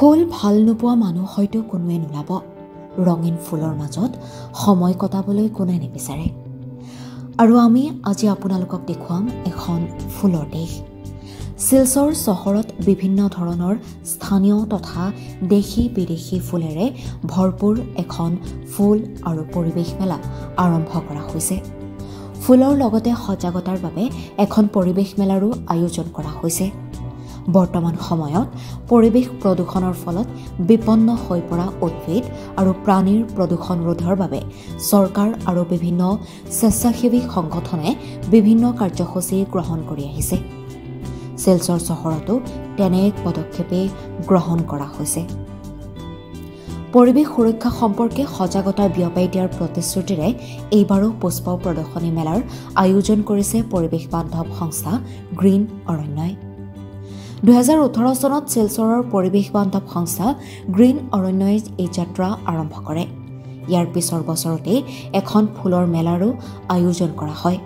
ফুল ভাল নোপোৱা মানুহ হয়তো কোনোৱে নোলাব। ৰঙীন ফুলৰ মাজত সময় কটাবলৈ কোনে নিবিচাৰে? আৰু আমি আজি আপোনালোকক দেখুৱাম এখন ফুলৰ দেশ। শিলচৰ চহৰত বিভিন্ন ধৰণৰ স্থানীয় তথা দেশী বিদেশী ফুলেৰে ভৰপূৰ এখন ফুল আৰু পৰিৱেশ মেলা আৰম্ভ কৰা হৈছে। ফুলৰ লগতে সজাগতাৰ বাবে এখন পৰিৱেশ মেলাৰো আয়োজন কৰা হৈছে। বৰ্তমান সময়ত পৰিৱেশ প্ৰদূষণৰ ফলত বিপন্ন হৈ পৰা উদ্ভিদ আৰু প্ৰাণীৰ প্ৰদূষণ ৰোধৰ বাবে চৰকাৰ আৰু বিভিন্ন স্বেচ্ছাসেৱী সংগঠনে বিভিন্ন কাৰ্যসূচী গ্ৰহণ কৰি আহিছে। শিলচৰ চহৰতো তেনে এক পদক্ষেপেই গ্ৰহণ কৰা হৈছে। পৰিৱেশ সুৰক্ষা সম্পৰ্কে সজাগতা বিয়পাই দিয়াৰ প্ৰতিশ্ৰুতিৰে এইবাৰো পুষ্প প্ৰদৰ্শনী মেলাৰ আয়োজন কৰিছে পৰিৱেশ বান্ধৱ সংস্থা গ্ৰীণ অৰণ্যই। দুহেজাৰ ওঠৰ চনত শিলচৰৰ পৰিৱেশ বান্ধৱ সংস্থা গ্ৰীণ অৰণ্যই এই যাত্ৰা আৰম্ভ কৰে। ইয়াৰ পিছৰ বছৰতেই এখন ফুলৰ মেলাৰো আয়োজন কৰা হয়।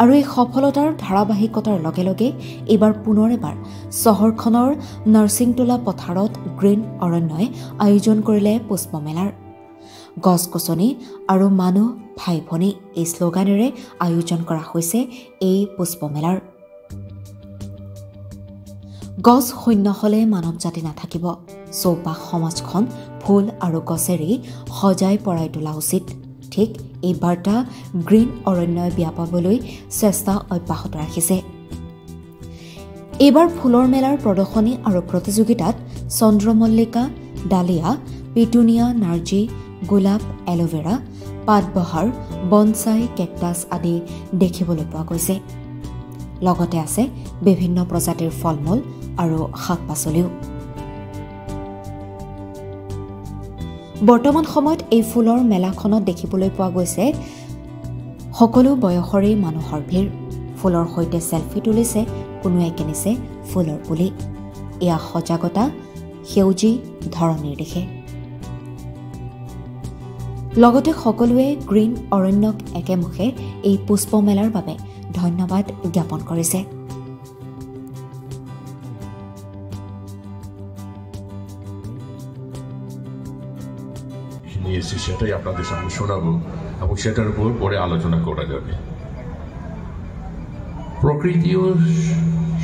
আৰু এই সফলতাৰ ধাৰাবাহিকতাৰ লগে লগে এইবাৰ পুনৰ এবাৰ চহৰখনৰ নাৰ্ছিংটোলা পথাৰত গ্ৰীণ অৰণ্যই আয়োজন কৰিলে পুষ্পমেলাৰ। গছ গছনি আৰু মানুহ ভাই ভনী এই শ্লোগানেৰে আয়োজন কৰা হৈছে এই পুষ্পমেলাৰ। গছ শূন্য হ'লে মানৱ জাতি নাথাকিব। চৌপাশ সমাজখন ফুল আৰু গছেৰে সজাই পৰাই তোলা উচিত। ঠিক এই বাৰ্তা গ্ৰীণ অৰণ্যই বিয়পাবলৈ চেষ্টা অব্যাহত ৰাখিছে। এইবাৰ ফুলৰ মেলাৰ প্ৰদৰ্শনী আৰু প্ৰতিযোগিতাত চন্দ্ৰমল্লিকা ডালিয়া পিটুনিয়া নাৰ্জী গোলাপ এল'ভেৰা পাতবহাৰ বনচাই কেকটাছ আদি দেখিবলৈ পোৱা গৈছে। লগতে আছে বিভিন্ন প্ৰজাতিৰ ফল মূল আৰু শাক পাচলিও বৰ্তমান সময়ত এই ফুলৰ মেলাখনত দেখিবলৈ পোৱা গৈছে সকলো বয়সৰেই মানুহৰ ভিৰ। ফুলৰ সৈতে ছেলফি তুলিছে কোনোৱে কিনিছে ফুলৰ পুলি। এয়া সজাগতা সেউজী ধৰণীৰ দিশে। লগতে সকলোৱে গ্ৰীণ অৰণ্যক একেমুখে এই পুষ্পমেলাৰ বাবে ধন্যবাদ জ্ঞাপন কৰিছে। নিয়ে এসেছি, সেটাই আপনাদের সামনে শোনাবো এবং সেটার উপর পরে আলোচনা করা যাবে। প্রকৃতি ও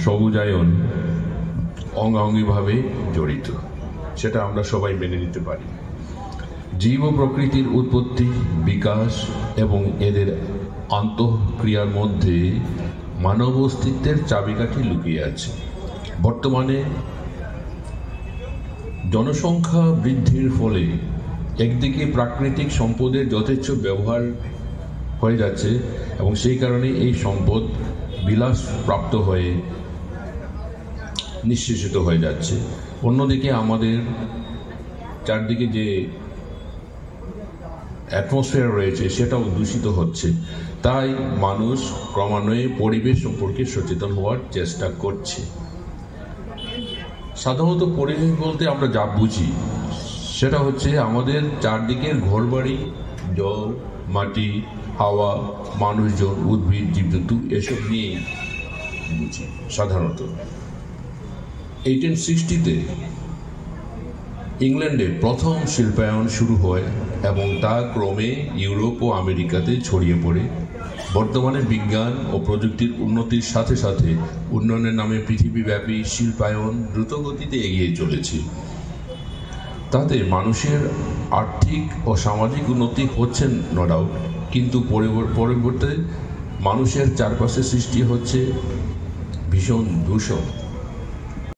সবুজায়ন অঙ্গাঙ্গিভাবে জড়িত, সেটা আমরা সবাই মেনে নিতে পারি। জীব প্রকৃতির উৎপত্তি, বিকাশ এবং এদের আন্তঃক্রিয়ার মধ্যে মানব অস্তিত্বের চাবিকাঠি লুকিয়ে আছে। বর্তমানে জনসংখ্যা বৃদ্ধির ফলে একদিকে প্রাকৃতিক সম্পদের যথেচ্ছ ব্যবহার হয়ে যাচ্ছে এবং সেই কারণে এই সম্পদ বিলাস প্রাপ্ত হয়ে নিঃশেষিত হয়ে যাচ্ছে। অন্যদিকে আমাদের চারদিকে যে অ্যাটমসফিয়ার রয়েছে, সেটাও দূষিত হচ্ছে। তাই মানুষ ক্রমান্বয়ে পরিবেশ সম্পর্কে সচেতন হওয়ার চেষ্টা করছে। সাধারণত পরিবেশ বলতে আমরা যা বুঝি সেটা হচ্ছে আমাদের চারদিকের ঘরবাড়ি, জল, মাটি, হাওয়া, মানুষজন, উদ্ভিদ, জীবজন্তু, এসব নিয়েই বুঝি, সাধারণত। এইটিন সিক্সটিতে ইংল্যান্ডে প্রথম শিল্পায়ন শুরু হয় এবং তা ক্রমে ইউরোপ ও আমেরিকাতে ছড়িয়ে পড়ে। বর্তমানে বিজ্ঞান ও প্রযুক্তির উন্নতির সাথে সাথে উন্নয়নের নামে পৃথিবীব্যাপী শিল্পায়ন দ্রুতগতিতে এগিয়ে চলেছে। তাতে মানুষের আর্থিক ও সামাজিক উন্নতি হচ্ছে নো ডাউট কিন্তু পরিবর্তে মানুষের চারপাশে সৃষ্টি হচ্ছে ভীষণ দূষণ।